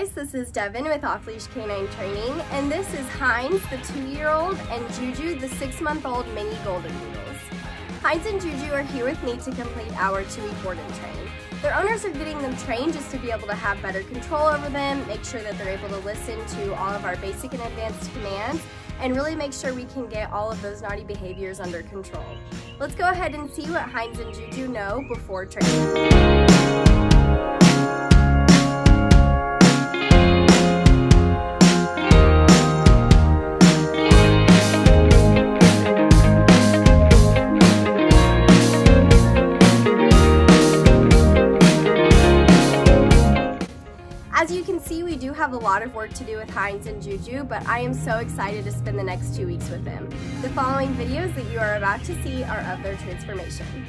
guys, this is Devon with Off Leash Canine Training, and this is Heinz, the two-year-old, and Juju, the six-month-old mini golden doodles. Heinz and Juju are here with me to complete our two-week board and train. Their owners are getting them trained just to be able to have better control over them, make sure that they're able to listen to all of our basic and advanced commands, and really make sure we can get all of those naughty behaviors under control. Let's go ahead and see what Heinz and Juju know before training. Lot of work to do with Heinz and Juju, but I am so excited to spend the next two weeks with them. The following videos that you are about to see are of their transformation.